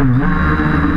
Mm-hmm.